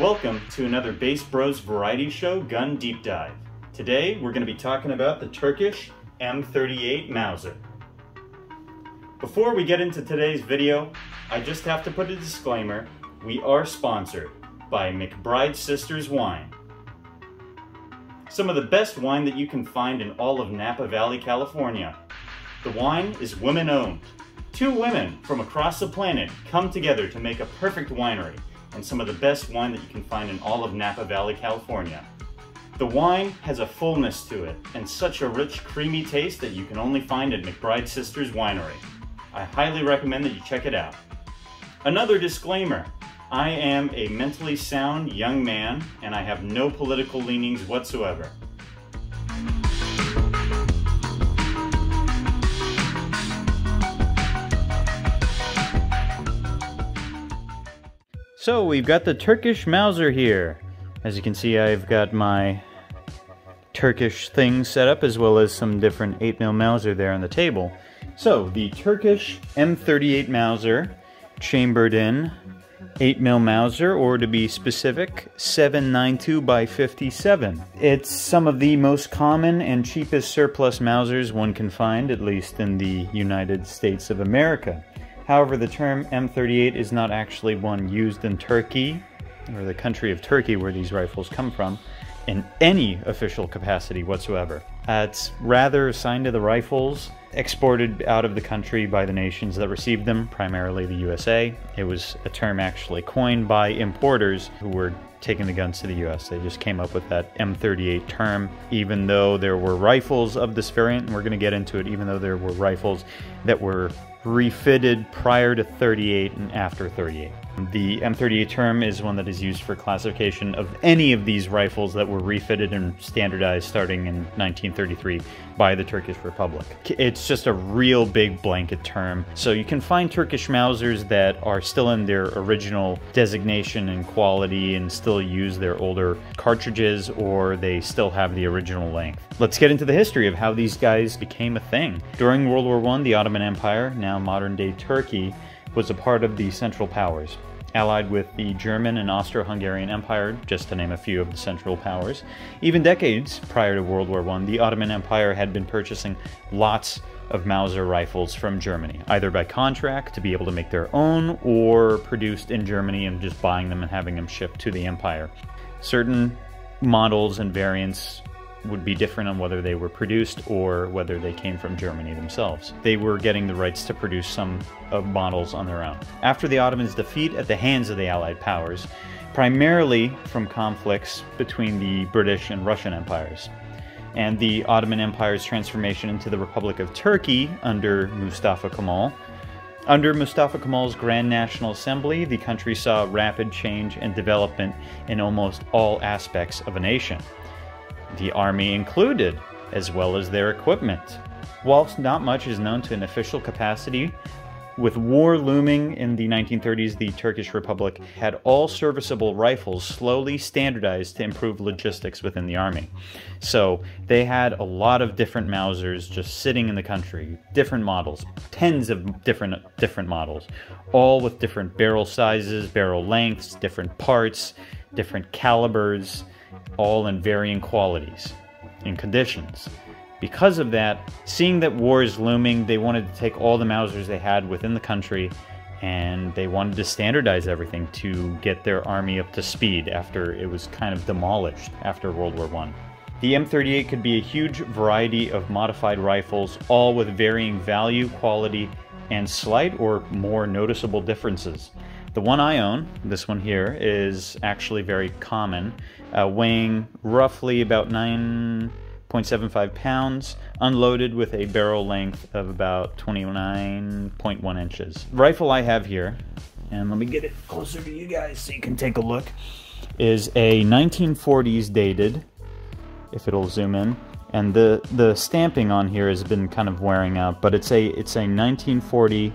Welcome to another Based Bros Variety Show Gun Deep Dive. Today we're going to be talking about the Turkish M38 Mauser. Before we get into today's video, I just have to put a disclaimer. We are sponsored by McBride Sisters Wine. Some of the best wine that you can find in all of Napa Valley, California. The wine is women owned. Two women from across the planet come together to make a perfect winery and some of the best wine that you can find in all of Napa Valley, California. The wine has a fullness to it and such a rich, creamy taste that you can only find at McBride Sisters Winery. I highly recommend that you check it out. Another disclaimer I am a mentally sound young man and I have no political leanings whatsoever. So we've got the Turkish Mauser here. As you can see, I've got my Turkish thing set up as well as some different 8mm Mauser there on the table. So the Turkish M38 Mauser chambered in 8mm Mauser, or to be specific, 792 by 57. It's some of the most common and cheapest surplus Mausers one can find, at least in the United States of America. However, the term M38 is not actually one used in Turkey, or the country of Turkey where these rifles come from, in any official capacity whatsoever. Uh, it's rather assigned to the rifles exported out of the country by the nations that received them, primarily the USA. It was a term actually coined by importers who were taking the guns to the US. They just came up with that M38 term, even though there were rifles of this variant, and we're going to get into it, even though there were rifles that were refitted prior to 38 and after 38. The M38 term is one that is used for classification of any of these rifles that were refitted and standardized starting in 1933 by the Turkish Republic. It's just a real big blanket term. So you can find Turkish Mausers that are still in their original designation and quality and still use their older cartridges or they still have the original length. Let's get into the history of how these guys became a thing. During World War I, the Ottoman Empire, now modern day Turkey, was a part of the Central Powers allied with the German and Austro-Hungarian Empire, just to name a few of the Central Powers. Even decades prior to World War I, the Ottoman Empire had been purchasing lots of Mauser rifles from Germany, either by contract to be able to make their own, or produced in Germany and just buying them and having them shipped to the empire. Certain models and variants would be different on whether they were produced or whether they came from Germany themselves. They were getting the rights to produce some of models on their own. After the Ottomans' defeat at the hands of the Allied powers, primarily from conflicts between the British and Russian empires, and the Ottoman Empire's transformation into the Republic of Turkey under Mustafa Kemal, under Mustafa Kemal's Grand National Assembly, the country saw rapid change and development in almost all aspects of a nation the army included, as well as their equipment. Whilst not much is known to an official capacity, with war looming in the 1930s, the Turkish Republic had all serviceable rifles slowly standardized to improve logistics within the army. So they had a lot of different Mausers just sitting in the country, different models, tens of different different models, all with different barrel sizes, barrel lengths, different parts, different calibers, all in varying qualities and conditions. Because of that, seeing that war is looming, they wanted to take all the Mausers they had within the country and they wanted to standardize everything to get their army up to speed after it was kind of demolished after World War I. The M38 could be a huge variety of modified rifles, all with varying value, quality, and slight or more noticeable differences. The one I own, this one here, is actually very common, uh, weighing roughly about 9.75 pounds, unloaded with a barrel length of about 29.1 inches. Rifle I have here, and let me get it closer to you guys so you can take a look, is a 1940s dated, if it'll zoom in, and the the stamping on here has been kind of wearing out, but it's a it's a 1940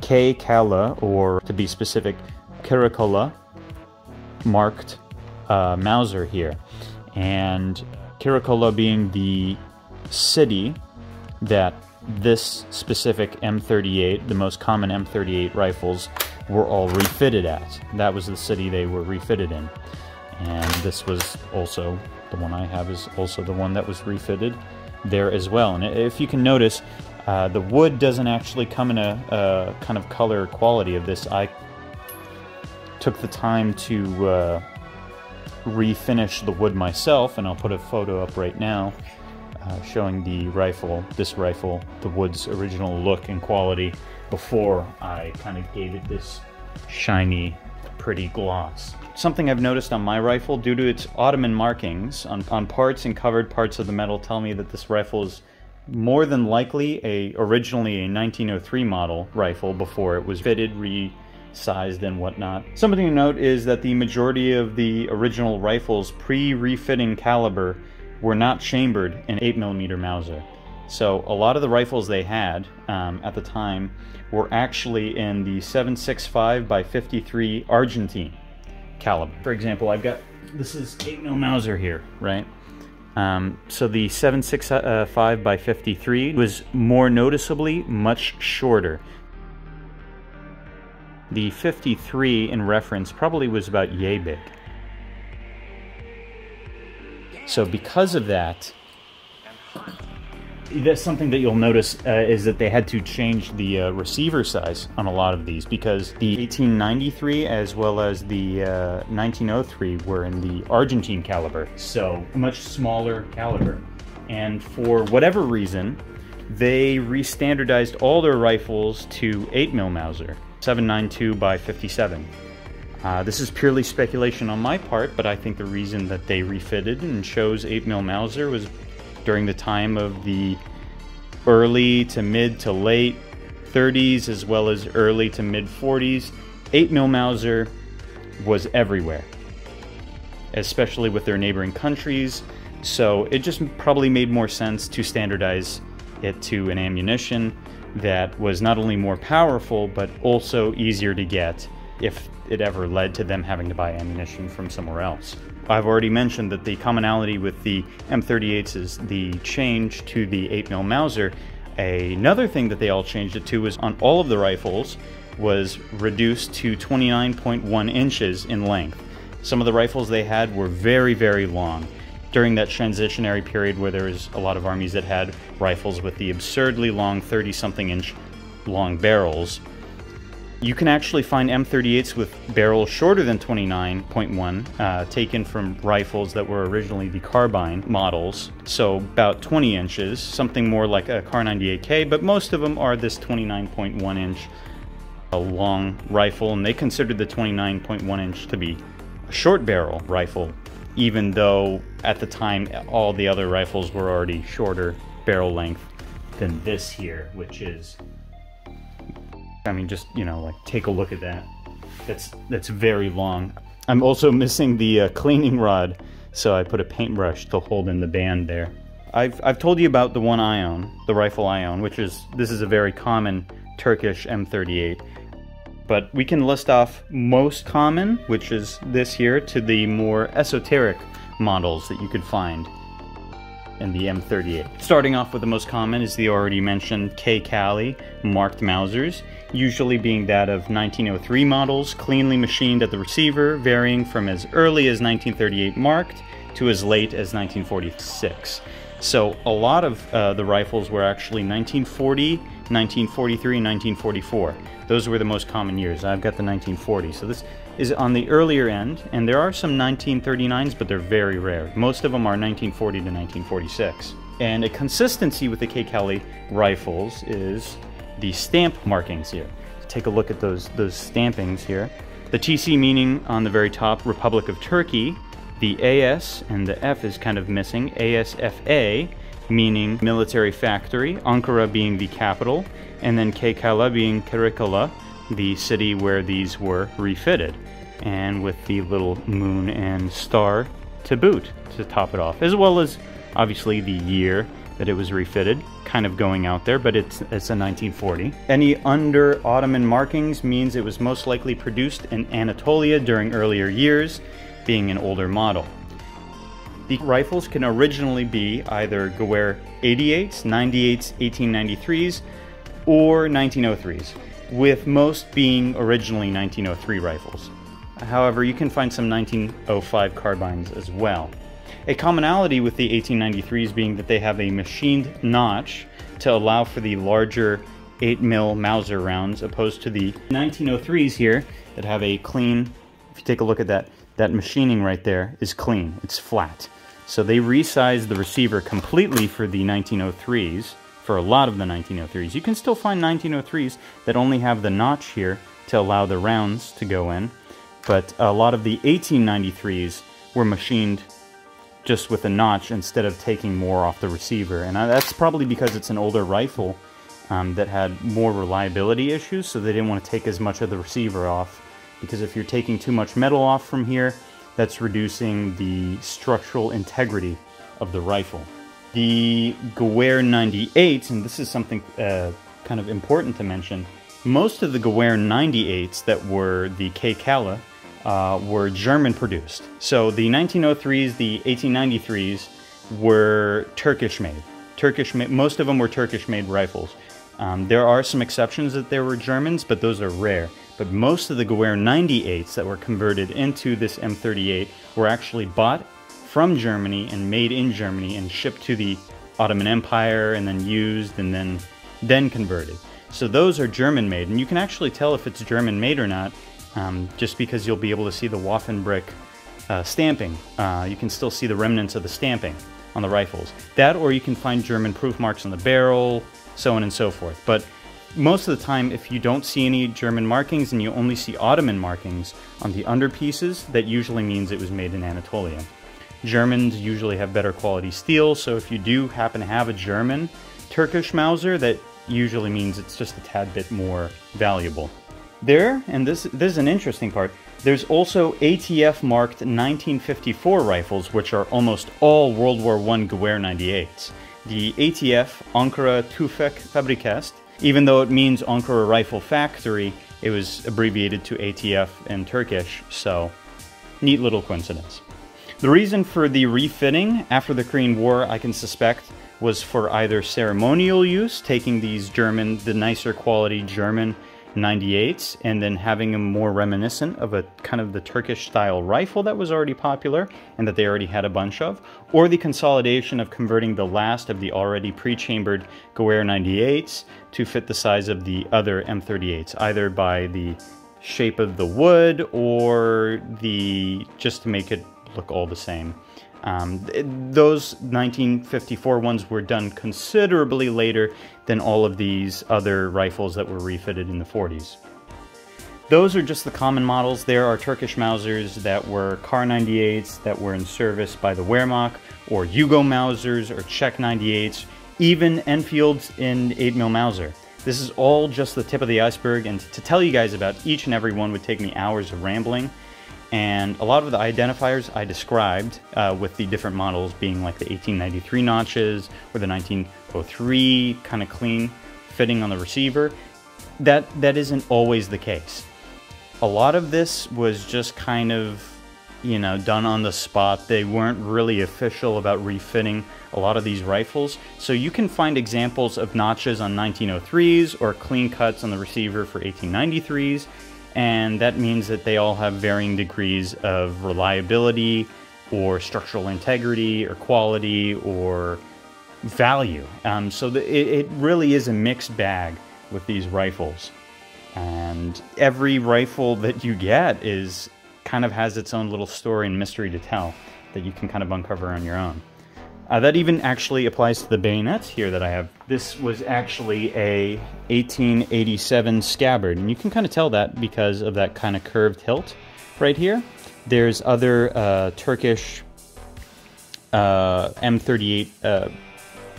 K Kala, or to be specific, Karakola, marked uh, Mauser here. And Karakola being the city that this specific M38, the most common M38 rifles were all refitted at. That was the city they were refitted in. And this was also, the one I have is also the one that was refitted there as well. And if you can notice, uh, the wood doesn't actually come in a, a, kind of color quality of this. I took the time to uh, refinish the wood myself, and I'll put a photo up right now uh, showing the rifle, this rifle, the wood's original look and quality before I kind of gave it this shiny, pretty gloss. Something I've noticed on my rifle, due to its Ottoman markings on, on parts and covered parts of the metal tell me that this rifle is more than likely a originally a 1903 model rifle before it was fitted, resized, and whatnot. Something to note is that the majority of the original rifles pre-refitting caliber were not chambered in 8mm Mauser. So a lot of the rifles they had um, at the time were actually in the 7.65 by 53 Argentine caliber. For example, I've got this is 8mm Mauser here, right? Um, so the 7.65 by 53 was more noticeably much shorter. The 53 in reference probably was about yay big. So because of that, that's something that you'll notice uh, is that they had to change the uh, receiver size on a lot of these because the 1893 as well as the uh, 1903 were in the Argentine caliber, so a much smaller caliber. And for whatever reason, they restandardized all their rifles to 8 mm Mauser, 792 by 57. Uh, this is purely speculation on my part, but I think the reason that they refitted and chose 8mm Mauser was during the time of the early to mid to late 30s as well as early to mid 40s. 8mm Mauser was everywhere, especially with their neighboring countries, so it just probably made more sense to standardize it to an ammunition that was not only more powerful but also easier to get if it ever led to them having to buy ammunition from somewhere else. I've already mentioned that the commonality with the M38s is the change to the 8mm Mauser. Another thing that they all changed it to was on all of the rifles was reduced to 29.1 inches in length. Some of the rifles they had were very, very long. During that transitionary period where there was a lot of armies that had rifles with the absurdly long 30 something inch long barrels, you can actually find M38s with barrels shorter than 29.1, uh, taken from rifles that were originally the carbine models, so about 20 inches, something more like a Kar 98K, but most of them are this 29.1 inch a long rifle, and they considered the 29.1 inch to be a short barrel rifle, even though at the time all the other rifles were already shorter barrel length than this here, which is I mean, just, you know, like take a look at that. That's, that's very long. I'm also missing the uh, cleaning rod, so I put a paintbrush to hold in the band there. I've, I've told you about the one I own, the rifle I own, which is, this is a very common Turkish M38. But we can list off most common, which is this here, to the more esoteric models that you could find and the M38. Starting off with the most common is the already mentioned K-Cali marked Mausers, usually being that of 1903 models, cleanly machined at the receiver, varying from as early as 1938 marked to as late as 1946. So a lot of uh, the rifles were actually 1940, 1943, and 1944. Those were the most common years. I've got the 1940. So this is on the earlier end, and there are some 1939s, but they're very rare. Most of them are 1940 to 1946. And a consistency with the K. Kelly rifles is the stamp markings here. Take a look at those, those stampings here. The TC meaning on the very top, Republic of Turkey. The AS and the F is kind of missing. ASFA meaning military factory, Ankara being the capital, and then Kekala being Kırıkkale, the city where these were refitted and with the little moon and star to boot to top it off, as well as obviously the year that it was refitted, kind of going out there, but it's, it's a 1940. Any under Ottoman markings means it was most likely produced in Anatolia during earlier years, being an older model. The rifles can originally be either Gewehr 88s, 98s, 1893s, or 1903s. with most being originally 1903 rifles. However, you can find some 1905 carbines as well. A commonality with the 1893s being that they have a machined notch to allow for the larger 8 mil Mauser rounds opposed to the 1903s here that have a clean, if you take a look at that, that machining right there is clean, it's flat. So they resized the receiver completely for the 1903s, for a lot of the 1903s. You can still find 1903s that only have the notch here to allow the rounds to go in, but a lot of the 1893s were machined just with a notch instead of taking more off the receiver. And that's probably because it's an older rifle um, that had more reliability issues, so they didn't want to take as much of the receiver off. Because if you're taking too much metal off from here, that's reducing the structural integrity of the rifle. The Gewehr 98, and this is something uh, kind of important to mention, most of the Gewehr 98s that were the K-Kala uh, were German produced. So the 1903s, the 1893s were Turkish made. Turkish made, most of them were Turkish made rifles. Um, there are some exceptions that there were Germans, but those are rare. But most of the Gewehr 98s that were converted into this M38 were actually bought from Germany and made in Germany and shipped to the Ottoman Empire and then used and then then converted. So those are German made, and you can actually tell if it's German made or not um, just because you'll be able to see the Waffenfabrik uh, stamping. Uh, you can still see the remnants of the stamping on the rifles. That, or you can find German proof marks on the barrel, so on and so forth. But most of the time, if you don't see any German markings and you only see Ottoman markings on the underpieces, that usually means it was made in Anatolia. Germans usually have better quality steel, so if you do happen to have a German Turkish Mauser, that usually means it's just a tad bit more valuable. There, and this, this is an interesting part, there's also ATF marked 1954 rifles, which are almost all World War I Gewehr 98s. The ATF Ankara Tüfek Fabrikası, even though it means Ankara Rifle Factory, it was abbreviated to ATF in Turkish, so neat little coincidence. The reason for the refitting after the Korean War, I can suspect, was for either ceremonial use, taking these German, the nicer quality German 98s and then having them more reminiscent of a kind of the Turkish style rifle that was already popular and that they already had a bunch of, or the consolidation of converting the last of the already pre-chambered Gewehr 98s to fit the size of the other M38s, either by the shape of the wood or the just to make it look all the same. Um, those 1954 ones were done considerably later than all of these other rifles that were refitted in the 40s. Those are just the common models. There are Turkish Mausers that were Kar 98s that were in service by the Wehrmacht, or Yugo Mausers, or Czech 98s, even Enfields in 8mm Mauser. This is all just the tip of the iceberg, and to tell you guys about each and every one would take me hours of rambling. And a lot of the identifiers I described uh, with the different models being like the 1893 notches or the 1903 kind of clean fitting on the receiver, that, that isn't always the case. A lot of this was just kind of, you know, done on the spot. They weren't really official about refitting a lot of these rifles. So you can find examples of notches on 1903s or clean cuts on the receiver for 1893s and that means that they all have varying degrees of reliability or structural integrity or quality or value. Um, so the, it, it really is a mixed bag with these rifles. And every rifle that you get is kind of has its own little story and mystery to tell that you can kind of uncover on your own. Uh, that even actually applies to the bayonet here that I have. This was actually a 1887 scabbard, and you can kind of tell that because of that kind of curved hilt right here. There's other uh, Turkish uh, M38 uh,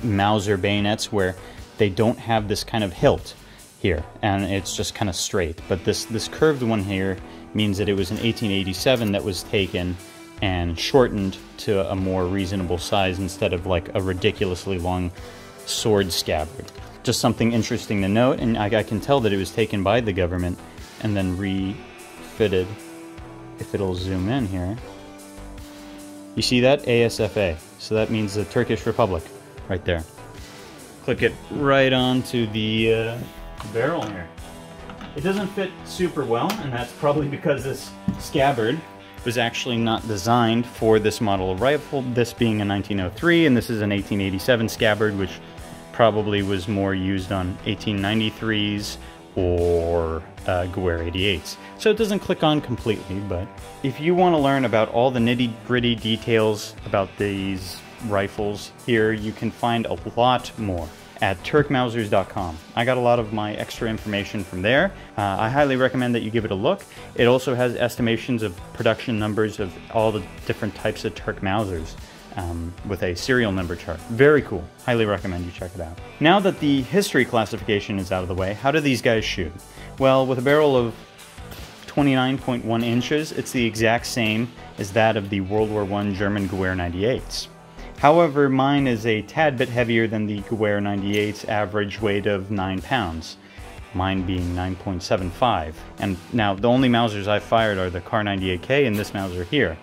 Mauser bayonets where they don't have this kind of hilt here, and it's just kind of straight. But this, this curved one here means that it was an 1887 that was taken and shortened to a more reasonable size instead of like a ridiculously long sword scabbard. Just something interesting to note, and I, I can tell that it was taken by the government and then refitted, if it'll zoom in here. You see that? ASFA. So that means the Turkish Republic, right there. Click it right onto the uh, barrel here. It doesn't fit super well, and that's probably because this scabbard was actually not designed for this model of rifle, this being a 1903, and this is an 1887 scabbard, which probably was more used on 1893s or uh, Gewehr 88s. So it doesn't click on completely, but if you want to learn about all the nitty gritty details about these rifles here, you can find a lot more at turkmausers.com. I got a lot of my extra information from there. Uh, I highly recommend that you give it a look. It also has estimations of production numbers of all the different types of Turk Mausers. Um, with a serial number chart. Very cool. Highly recommend you check it out. Now that the history classification is out of the way, how do these guys shoot? Well, with a barrel of 29.1 inches, it's the exact same as that of the World War I German Gewehr 98s. However, mine is a tad bit heavier than the Gewehr 98's average weight of 9 pounds, mine being 9.75. And now, the only Mausers I've fired are the Kar 98K and this Mauser here.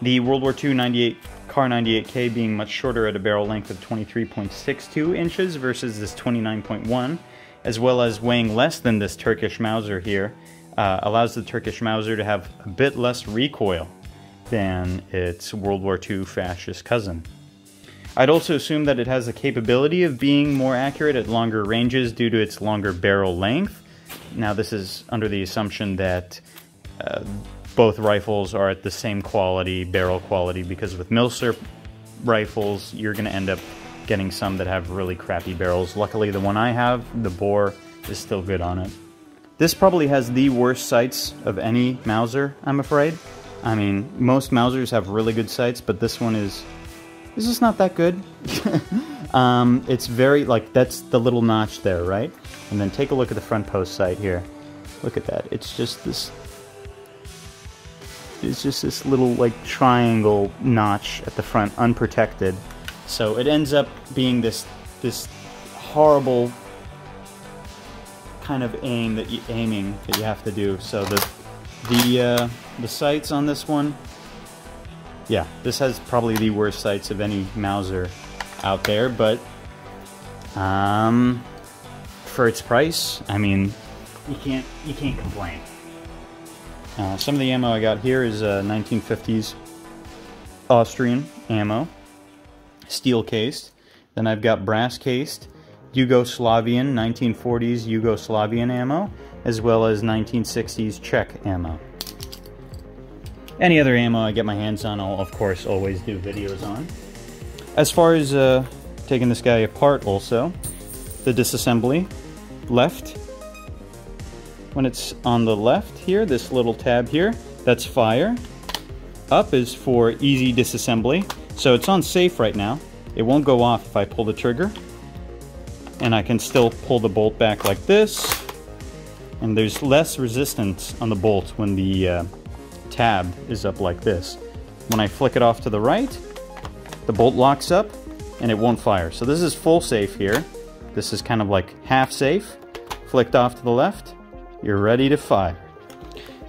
The World War II 98 Kar 98K being much shorter at a barrel length of 23.62 inches versus this 29.1, as well as weighing less than this Turkish Mauser here, uh, allows the Turkish Mauser to have a bit less recoil than its World War II fascist cousin. I'd also assume that it has the capability of being more accurate at longer ranges due to its longer barrel length. Now this is under the assumption that uh, both rifles are at the same quality, barrel quality, because with Milsurp rifles, you're going to end up getting some that have really crappy barrels. Luckily, the one I have, the bore, is still good on it. This probably has the worst sights of any Mauser, I'm afraid. I mean, most Mausers have really good sights, but this one is is just not that good. um, it's very, like, that's the little notch there, right? And then take a look at the front post sight here. Look at that. It's just this, it's just this little, like, triangle notch at the front, unprotected. So it ends up being this, this horrible kind of aim that you, aiming that you have to do. So the, the, uh, the sights on this one, yeah, this has probably the worst sights of any Mauser out there, but um, for its price, I mean, you can't you can't complain. Uh, some of the ammo I got here is uh, 1950s Austrian ammo, steel cased. Then I've got brass cased Yugoslavian 1940s Yugoslavian ammo, as well as 1960s Czech ammo. Any other ammo I get my hands on, I'll of course always do videos on. As far as uh, taking this guy apart also, the disassembly, left, when it's on the left here, this little tab here, that's fire. Up is for easy disassembly. So it's on safe right now. It won't go off if I pull the trigger. And I can still pull the bolt back like this. And there's less resistance on the bolt when the uh, tab is up like this. When I flick it off to the right, the bolt locks up and it won't fire. So this is full safe here. This is kind of like half safe. Flicked off to the left, you're ready to fire.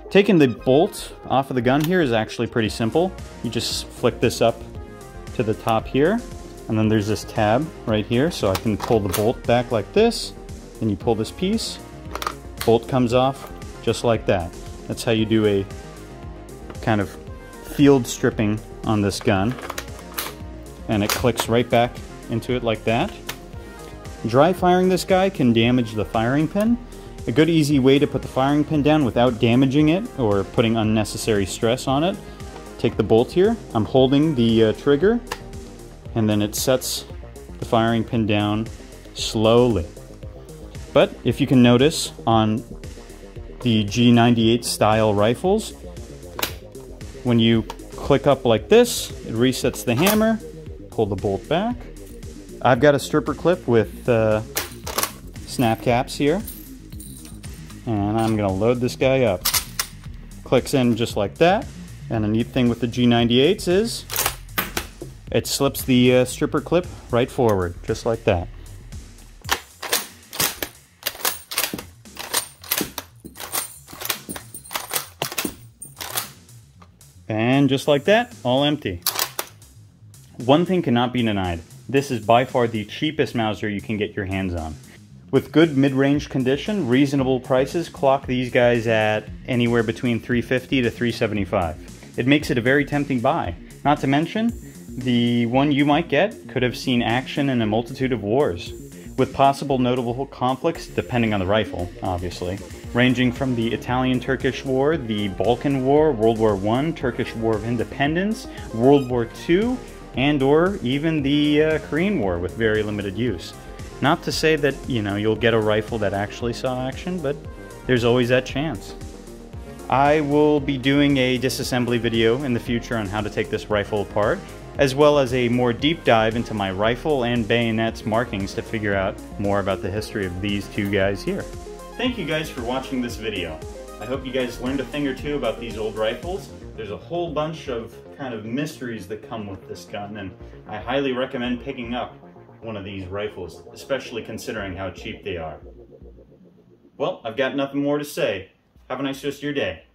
Taking the bolt off of the gun here is actually pretty simple. You just flick this up to the top here, and then there's this tab right here, so I can pull the bolt back like this, and you pull this piece, bolt comes off just like that. That's how you do a kind of field stripping on this gun and it clicks right back into it like that. Dry firing this guy can damage the firing pin. A good easy way to put the firing pin down without damaging it or putting unnecessary stress on it. Take the bolt here, I'm holding the uh, trigger and then it sets the firing pin down slowly. But if you can notice on the G98 style rifles, when you click up like this, it resets the hammer, pull the bolt back. I've got a stripper clip with uh, snap caps here. And I'm gonna load this guy up. Clicks in just like that. And a neat thing with the G98s is it slips the uh, stripper clip right forward, just like that. And just like that, all empty. One thing cannot be denied. This is by far the cheapest Mauser you can get your hands on. With good mid-range condition, reasonable prices clock these guys at anywhere between 350 to 375. It makes it a very tempting buy. Not to mention, the one you might get could have seen action in a multitude of wars, with possible notable conflicts depending on the rifle, obviously, ranging from the Italian-Turkish War, the Balkan War, World War I, Turkish War of Independence, World War II, and or even the uh, Korean War with very limited use. Not to say that, you know, you'll get a rifle that actually saw action, but there's always that chance. I will be doing a disassembly video in the future on how to take this rifle apart, as well as a more deep dive into my rifle and bayonet's markings to figure out more about the history of these two guys here. Thank you guys for watching this video. I hope you guys learned a thing or two about these old rifles. There's a whole bunch of kind of mysteries that come with this gun, and I highly recommend picking up one of these rifles, especially considering how cheap they are. Well, I've got nothing more to say. Have a nice rest of your day.